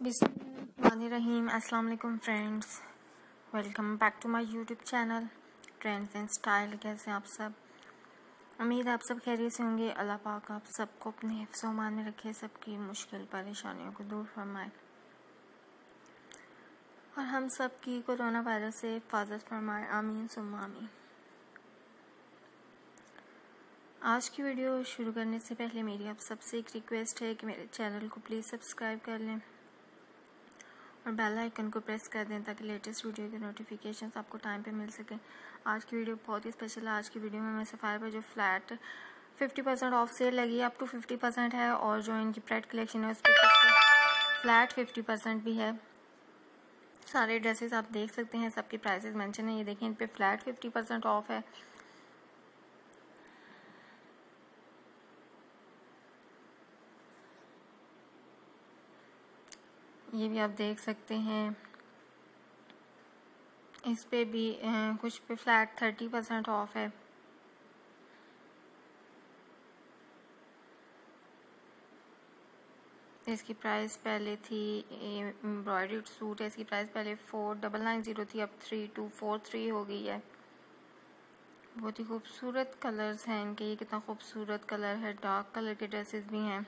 बिस्मिल्लाहिर्रहमानिर्रहीम अस्सलाम वालेकुम friends. Welcome back to my YouTube channel, trends and style. कैसे आप सब? उम्मीद आप सब खैरियत से होंगे। अल्लाह पाक आप सबको अपने हिफ्समान में रखे, सबकी मुश्किल परेशानियों को दूर फरमाए। और हम सब की कोरोना वायरस से हिफाजत फरमाए। आमीन, सुम्मा आमीन। आज की वीडियो शुरू करने से पहले मेरी आप सबसे एक रिक्वेस्ट है कि मेरे चैनल को प्लीज़ सब्सक्राइब कर लें। और बेल आइकन को प्रेस कर दें ताकि लेटेस्ट वीडियो के नोटिफिकेशन आपको टाइम पे मिल सके। आज की वीडियो बहुत ही स्पेशल है। आज की वीडियो में मैं सफ़ायर पर जो flat fifty percent off sale लगी है अप टू फिफ्टी परसेंट है और जो इनकी प्रेड कलेक्शन है, उस पर फ्लैट फिफ्टी परसेंट भी है। सारे ड्रेसेस आप देख सकते हैं, सबके प्राइसेस मेंशन है। ये देखें इन पर फ्लैट फिफ्टी परसेंट ऑफ़ है। ये भी आप देख सकते हैं। इस पे भी कुछ पे फ्लैट थर्टी परसेंट ऑफ़ है। इसकी प्राइस पहले थी एम्ब्रॉयड सूट है। इसकी प्राइस पहले फोर डबल नाइन ज़ीरो थी, अब थ्री टू फोर थ्री हो गई है। बहुत ही खूबसूरत कलर्स हैं इनके। ये कितना खूबसूरत कलर है। डार्क कलर के ड्रेसेस भी हैं।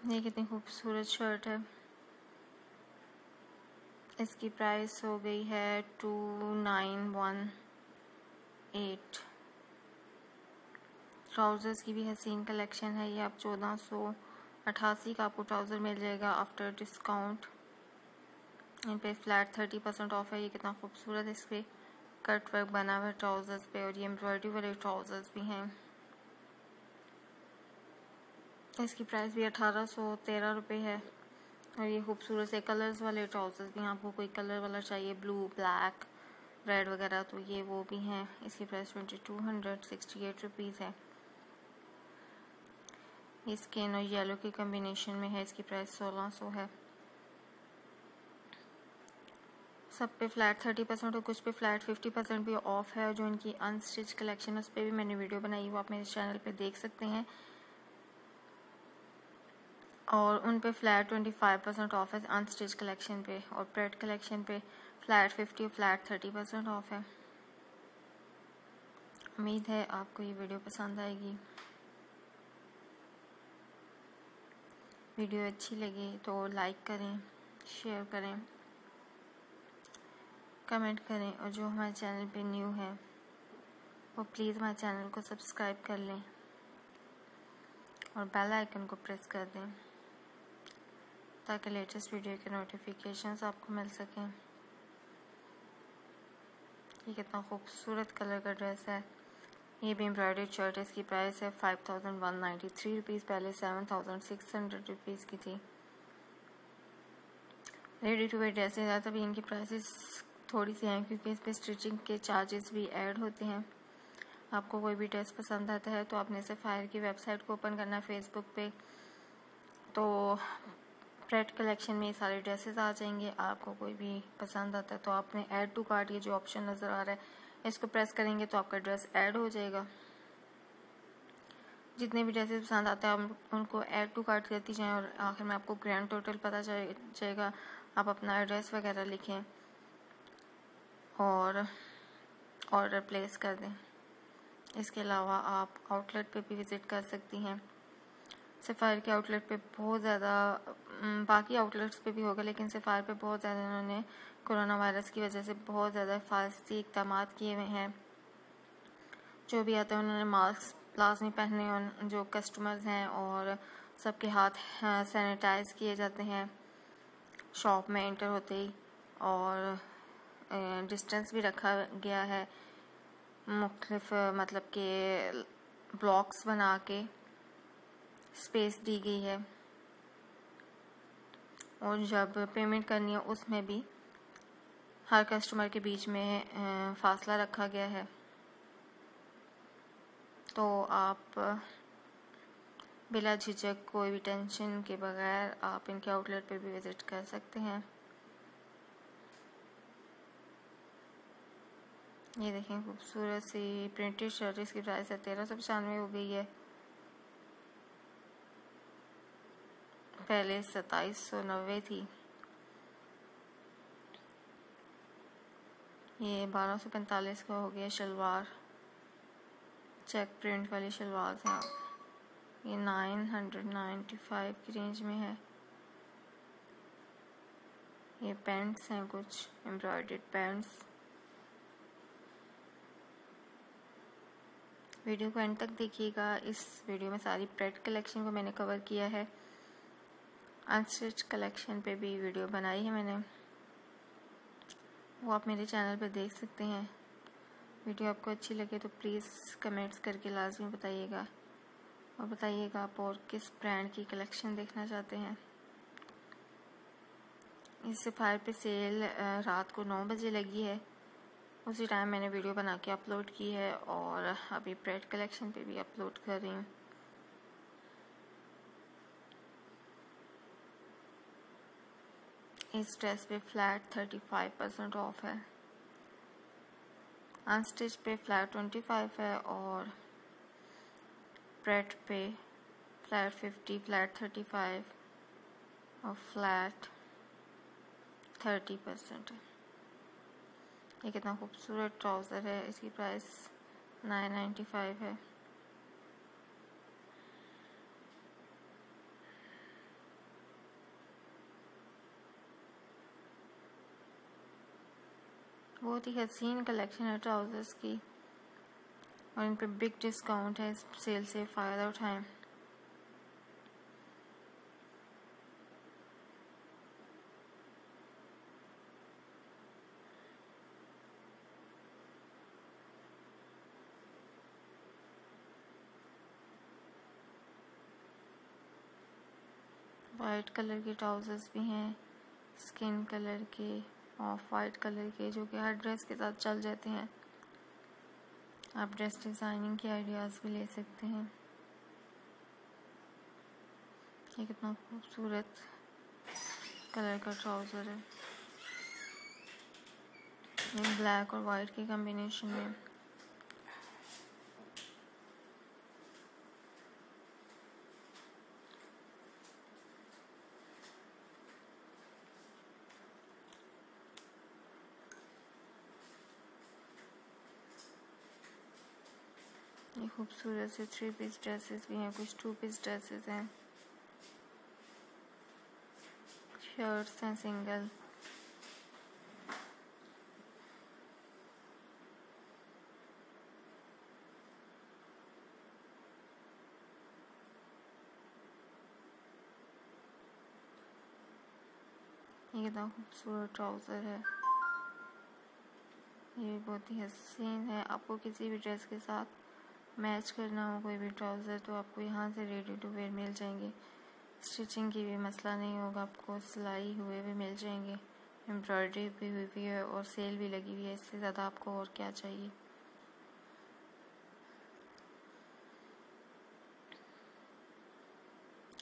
ये कितनी खूबसूरत शर्ट है। इसकी प्राइस हो गई है two nine one eight trousers की भी हसीन कलेक्शन है ये। आप चौदह सौ अठासी का आपको ट्राउज़र मिल जाएगा आफ्टर डिस्काउंट इन पे फ्लैट थर्टी परसेंट ऑफ़ है। ये कितना खूबसूरत इस पर कट वर्क बना हुआ है ट्राउज़र्स पे और ये एम्ब्रॉयडरी वाले ट्राउज़र्स भी हैं। इसकी प्राइस भी अठारह सौ तेरह रुपये है। और ये खूबसूरत से कलर्स वाले ट्राउज़र्स भी हैं, आपको कोई कलर वाला चाहिए ब्लू ब्लैक रेड वगैरह तो ये वो भी हैं। इसकी price twenty two hundred sixty eight rupees है स्किन और येलो के कम्बिनेशन में है, इसकी प्राइस सोलह सौ है। सब पे फ्लैट थर्टी परसेंट और कुछ पे फ्लैट फिफ्टी परसेंट भी ऑफ़ है, और जो इनकी अनस्टिच कलेक्शन है, उस पर भी मैंने वीडियो बनाई वो आप मेरे चैनल पे देख सकते हैं। और उन पे flat twenty five percent off है अनस्टिच कलेक्शन पे और प्रेड कलेक्शन पे फ्लैट फिफ्टी और फ्लैट थर्टी परसेंट ऑफ़ है। उम्मीद है आपको ये वीडियो पसंद आएगी। वीडियो अच्छी लगे तो लाइक करें, शेयर करें, कमेंट करें और जो हमारे चैनल पे न्यू है, वो प्लीज़ हमारे चैनल को सब्सक्राइब कर लें और बेल आइकन को प्रेस कर दें। ताकि लेटेस्ट वीडियो के नोटिफिकेशंस आपको मिल सकें। ये कितना खूबसूरत कलर का ड्रेस है। ये भी एम्ब्रॉयडर्ड शर्ट है, इसकी प्राइस है five thousand one ninety three rupees पहले seven thousand six hundred rupees की थी। रेडी टू वेयर ड्रेसेज है भी इनकी प्राइसेस थोड़ी सी हैं, क्योंकि इस पर स्टिचिंग के चार्जेस भी ऐड होते हैं। आपको कोई भी ड्रेस पसंद आता है तो आपने फायर की वेबसाइट को ओपन करना है फेसबुक पे। तो प्रेड कलेक्शन में ये सारे ड्रेसेस आ जाएँगे। आपको कोई भी पसंद आता है तो आपने ऐड टू कार्ट ये जो ऑप्शन नज़र आ रहा है, इसको प्रेस करेंगे तो आपका ड्रेस ऐड हो जाएगा। जितने भी ड्रेसेस पसंद आते हैं, आप उनको ऐड टू कार्ट करती जाएँ और आखिर में आपको ग्रैंड टोटल पता चल जाएगा। आप अपना एड्रेस वगैरह लिखें और ऑर्डर प्लेस कर दें। इसके अलावा आप आउटलेट पे भी विज़िट कर सकती हैं। सफ़ायर के आउटलेट पे बहुत ज़्यादा बाकी आउटलेट्स पे भी होगा, लेकिन सफ़ायर पे बहुत ज़्यादा इन्होंने कोरोना वायरस की वजह से बहुत ज़्यादा हिफाजती इकदाम किए हुए हैं। जो भी आता है, उन्होंने मास्क लाजमी पहने और जो कस्टमर्स हैं और सबके हाथ सैनिटाइज किए जाते हैं। शॉप में इंटर होते ही और डिस्टेंस भी रखा गया है। मुख्तफ मतलब के ब्लॉक्स बना के स्पेस दी गई है। और जब पेमेंट करनी है, उसमें भी हर कस्टमर के बीच में फासला रखा गया है। तो आप बिला झिझक, कोई भी टेंशन के बगैर आप इनके आउटलेट पे भी विज़िट कर सकते हैं। ये देखें, खूबसूरत सी प्रिंटेड शर्ट इसकी प्राइस है तेरह सौ पचानवे हो गई है। पहले सताईस सौ नब्बे थी। ये बारह सौ पैंतालीस का हो गया शलवार। चेक प्रिंट वाली शलवार है ये नाइन हंड्रेड नाइन्टी फाइव की रेंज में है। ये पैंट्स हैं कुछ एम्ब्रॉयड पैंट्स। वीडियो को एंड तक देखिएगा। इस वीडियो में सारी प्रेड कलेक्शन को मैंने कवर किया है। अनस्टिच कलेक्शन पे भी वीडियो बनाई है मैंने। वो आप मेरे चैनल पे देख सकते हैं। वीडियो आपको अच्छी लगे तो प्लीज़ कमेंट्स करके लाजमी बताइएगा। और बताइएगा आप और किस ब्रांड की कलेक्शन देखना चाहते हैं। इस फायर पे सेल रात को नौ बजे लगी है। उसी टाइम मैंने वीडियो बना के अपलोड की है और अभी प्रेड कलेक्शन पे भी अपलोड कर रही हूँ। इस ड्रेस पे flat thirty five percent off है अनस्टिच पे फ्लैट ट्वेंटी फाइव है और प्रेड पे flat fifty flat thirty five और फ्लैट थर्टी परसेंट है। ये कितना खूबसूरत ट्राउज़र है, इसकी प्राइस नाइन नाइन्टी फाइव है। बहुत ही हसीन कलेक्शन है ट्राउज़र्स की। और इन पे बिग डिस्काउंट है सेल से फ़ायदा उठाएँ। वाइट कलर के ट्राउज़र्स भी हैं स्किन कलर के। ऑफ़ वाइट कलर के, जो कि हर ड्रेस के साथ चल जाते हैं। आप ड्रेस डिज़ाइनिंग के आइडियाज़ भी ले सकते हैं। ये कितना खूबसूरत कलर का ट्राउज़र है। ये ब्लैक और वाइट के कॉम्बिनेशन में। ये खूबसूरत से थ्री पीस ड्रेसेस भी हैं, कुछ टू पीस ड्रेसेस हैं। शर्ट्स हैं सिंगल ये कितना खूबसूरत ट्राउज़र है। ये बहुत ही हसीन है। आपको किसी भी ड्रेस के साथ मैच करना हो, कोई भी ट्राउज़र तो आपको यहाँ से रेडी टू वेयर मिल जाएँगे। स्टिचिंग की भी मसला नहीं होगा, आपको सिलाई हुए भी मिल जाएँगे, एम्ब्रॉयडरी भी हुई हुई है और सेल भी लगी हुई है, इससे ज़्यादा आपको और क्या चाहिए?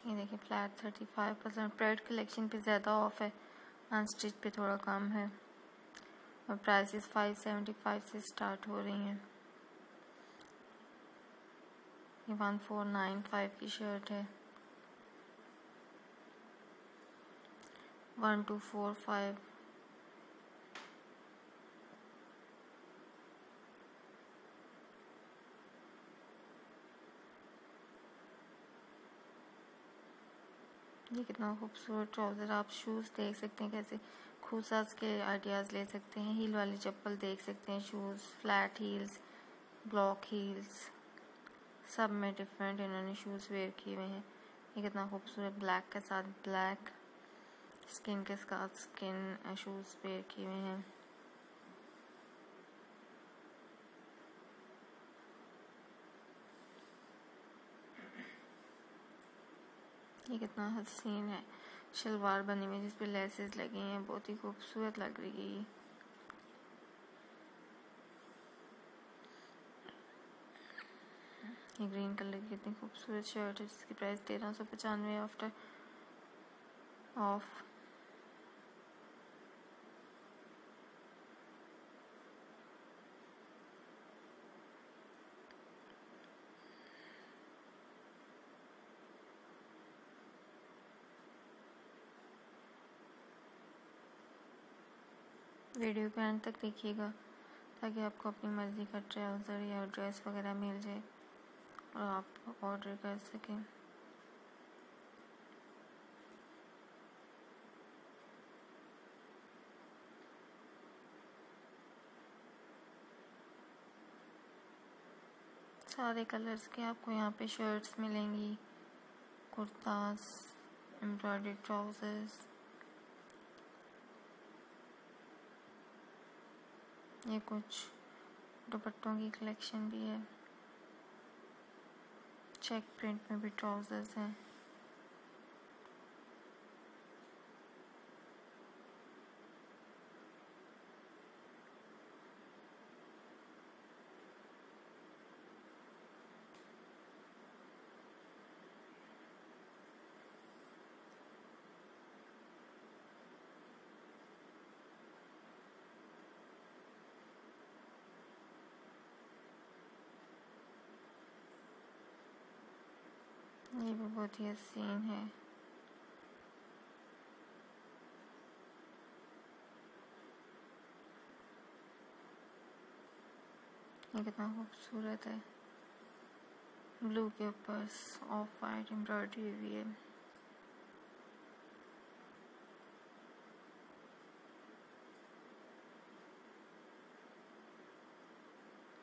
ये देखिए, flat thirty five percent. Pret collection पे ज़्यादा ऑफ़ है, अनस्टिच पे थोड़ा कम है। और प्राइसेस फाइव सेवेंटी फाइव से स्टार्ट हो रही हैं। ये वन फोर नाइन फाइव की शर्ट है। वन टू फोर फाइव ये कितना खूबसूरत ट्राउज़र, आप शूज़ देख सकते हैं कैसे खूसास के आइडियाज़ ले सकते हैं। हील वाली चप्पल देख सकते हैं shoes flat heels block heels सब में डिफरेंट इन्होंने शूज़ वेयर किए हुए हैं। ये कितना खूबसूरत ब्लैक के साथ ब्लैक स्किन के साथ स्किन शूज़ वेयर किए हुए हैं। ये कितना हसीन है। शलवार बनी हुई जिस पे लेसेस लगी हैं, बहुत ही खूबसूरत लग रही है ये ग्रीन कलर की इतनी खूबसूरत शर्ट है, जिसकी प्राइस तेरह सौ पचानवे आफ्टर ऑफ़ वीडियो के अंत तक देखिएगा, ताकि आपको अपनी मर्ज़ी का ट्राउज़र या ड्रेस वगैरह मिल जाए। और आप ऑर्डर कर सकें। सारे कलर्स के आपको यहाँ पे शर्ट्स मिलेंगी। कुर्तास एम्ब्रॉयडरी ट्राउज़र्स ये कुछ दुपट्टों की कलेक्शन भी है। चेक प्रिंट में भी ट्राउज़र्स हैं। ये भी बहुत ही हसीन है। ये कितना खूबसूरत है। ब्लू के ऊपर ऑफ़ वाइट एम्ब्रॉयडरी हुई है।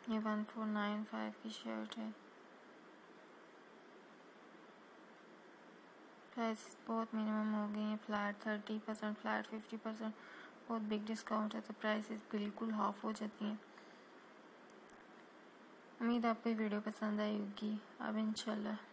ये वन फोर नाइन फाइव की शर्ट है। प्राइस बहुत मिनिमम हो गई हैं। Flat thirty percent flat fifty percent बहुत बिग डिस्काउंट है तो प्राइसेस बिल्कुल हाफ़ हो जाती हैं। उम्मीद आपको वीडियो पसंद आई होगी। अब इंशाल्लाह।